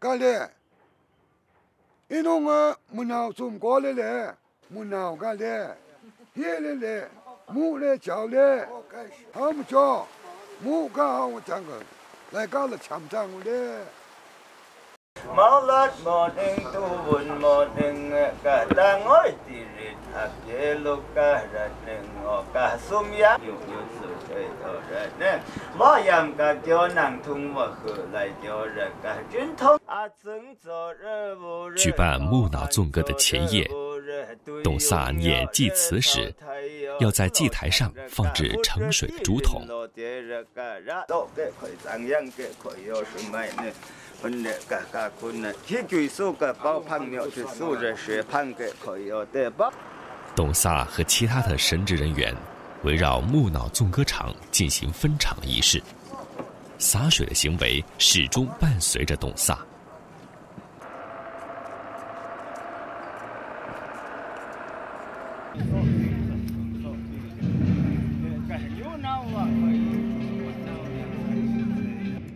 gale inonga munao sum ko le le munao gale hie le le mu le chao le ham cho mu ga ha wa chang ga lai ga la cham chang le máu lát mòn ưng tu buồn mòn ưng cả ta ngồi tì rịt hạt dê lô ca rạch nừng ngọ cả sum yá 举办木脑纵歌的前夜，董萨念祭词时，要在祭台上放置盛水的竹筒。董萨和其他的神职人员。围绕木脑纵歌场进行分场仪式，洒水的行为始终伴随着董萨。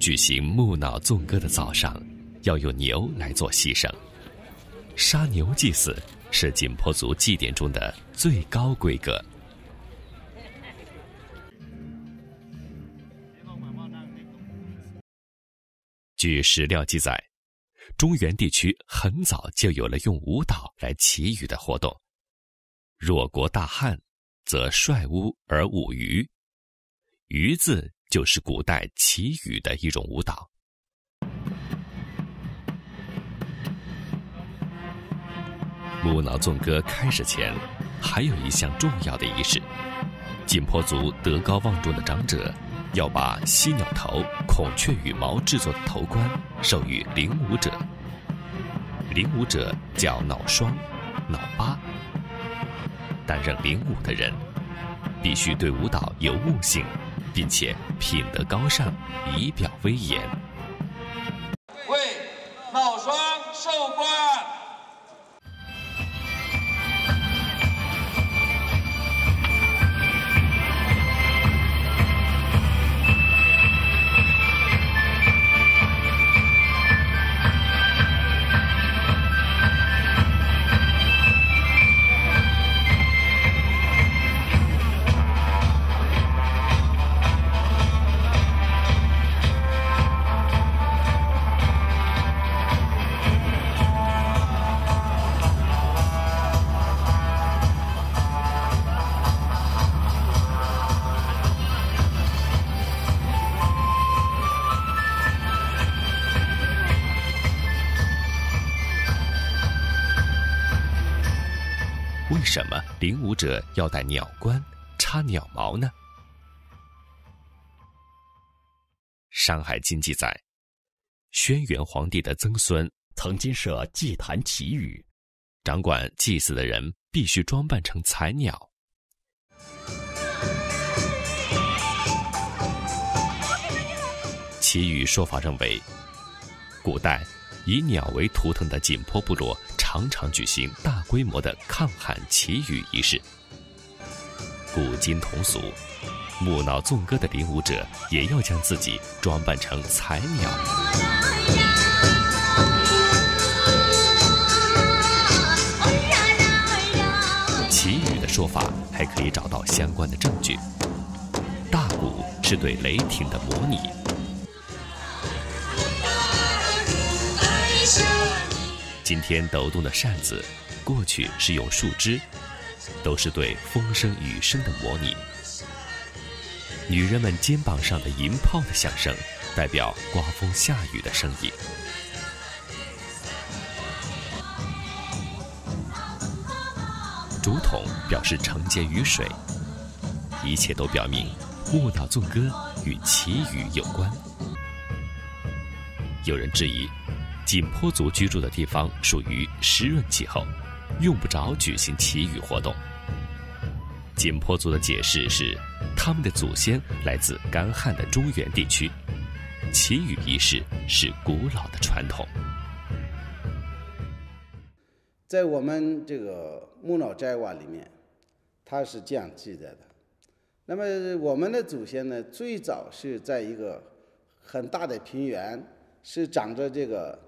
举行木脑纵歌的早上，要用牛来做牺牲。杀牛祭祀是景颇族祭典中的最高规格。据史料记载，中原地区很早就有了用舞蹈来祈雨的活动。若国大旱，则率巫而舞鱼。鱼字就是古代祈雨的一种舞蹈。木脑纵歌开始前，还有一项重要的仪式：景颇族德高望重的长者要把犀鸟头、孔雀羽毛制作的头冠授予领舞者。领舞者叫脑双、脑八。担任领舞的人，必须对舞蹈有悟性，并且品德高尚，以表威严。为脑双为什么领舞者要戴鸟冠、插鸟毛呢？《山海经》记载，轩辕皇帝的曾孙曾经设祭坛祈雨，掌管祭祀的人必须装扮成彩鸟。祈雨说法认为，古代以鸟为图腾的景颇部落常常举行大规模的抗旱祈雨仪式。古今同俗，木脑纵歌的领舞者也要将自己装扮成彩鸟。祈雨的说法还可以找到相关的证据。大鼓是对雷霆的模拟。今天抖动的扇子，过去是用树枝，都是对风声雨声的模拟。女人们肩膀上的银炮的响声，代表刮风下雨的声音。竹筒表示承接雨水，一切都表明木脑纵歌与祈雨有关。有人质疑。景颇族居住的地方属于湿润气候，用不着举行祈雨活动。景颇族的解释是，他们的祖先来自干旱的中原地区，祈雨仪式是古老的传统。在我们这个木脑斋瓦里面，它是这样记载的。那么我们的祖先呢，最早是在一个很大的平原，是长着这个。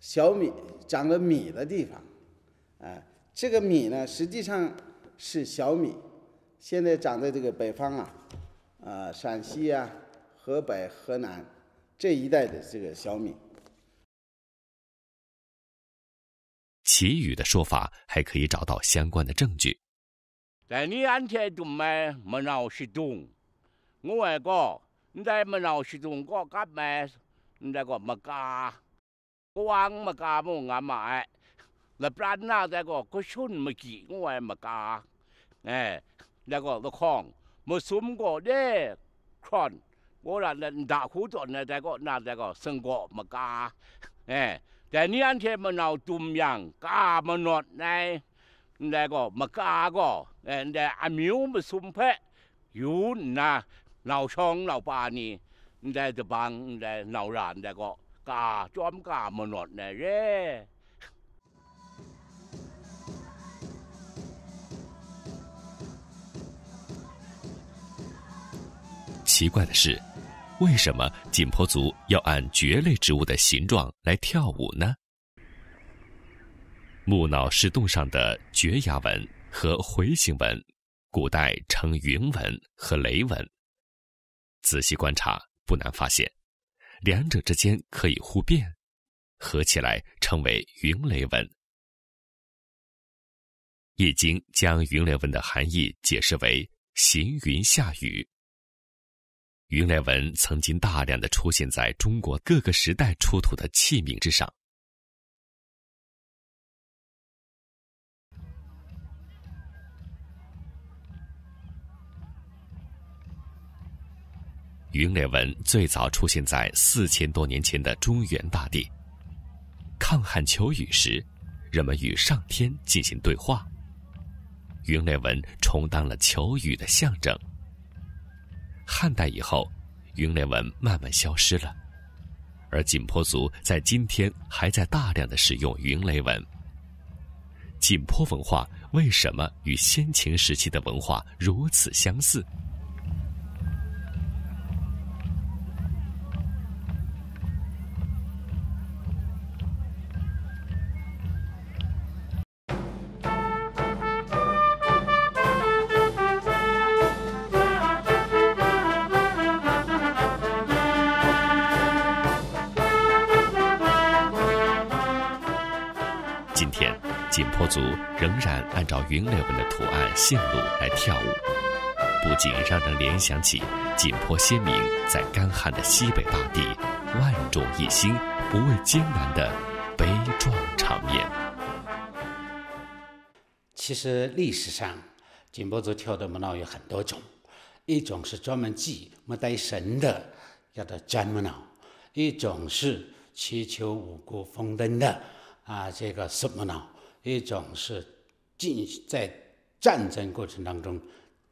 小米长了米的地方，哎，这个米呢实际上是小米，现在长在这个北方啊，啊，陕西啊、河北、河南这一带的这个小米。其余的说法还可以找到相关的证据。在你安天都买没闹是动，我外个你在没闹是动，我干买你在个没加， 我往没加么俺买，那不然那在个个春没记我外没加，哎，那个那空没送过的，看我那那大苦做那在个那在个生过没加，哎。แต่นี่อันเทมันเอาตุ่มยังกามันนอดในแต่ก็มากาก็แต่อามิวมาสุมเพะอยู่นะเราช่องเราปานี่แต่จะบังแต่เรารานแต่ก็ กาจอมกามันนอดในเร่奇怪的是。为什么景颇族要按蕨类植物的形状来跳舞呢？木脑石洞上的蕨芽纹和回形纹，古代称云纹和雷纹。仔细观察，不难发现， 两者之间可以互变，合起来称为云雷文。《易经》将云雷文的含义解释为行云下雨。云雷文曾经大量的出现在中国各个时代出土的器皿之上。云雷纹最早出现在四千多年前的中原大地。抗旱求雨时，人们与上天进行对话，云雷纹充当了求雨的象征。汉代以后，云雷纹慢慢消失了，而景颇族在今天还在大量的使用云雷纹。景颇文化为什么与先秦时期的文化如此相似？景颇族仍然按照云雷纹的图案线路来跳舞，不仅让人联想起景颇先民在干旱的西北大地万众一心、不畏艰难的悲壮场面。其实历史上，景颇族跳的木闹有很多种，一种是专门祭木呆神的，叫做占木脑；一种是祈求五谷丰登的，啊，这个什么呢。一种是进在战争过程当中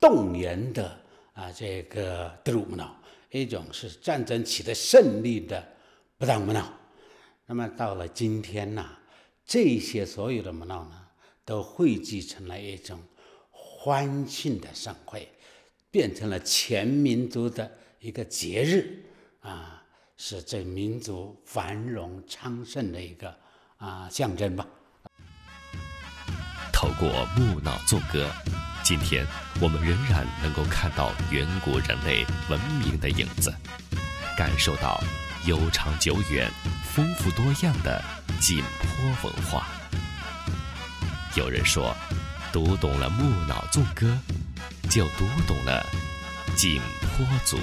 动员的啊，这个德鲁木脑；一种是战争取得胜利的不当姆脑。那么到了今天呢，这些所有的木闹呢，都汇集成了一种欢庆的盛会，变成了全民族的一个节日啊，是这民族繁荣昌盛的一个啊象征吧。透过木脑纵歌，今天我们仍然能够看到远古人类文明的影子，感受到悠长久远、丰富多样的景颇文化。有人说，读懂了木脑纵歌，就读懂了景颇族。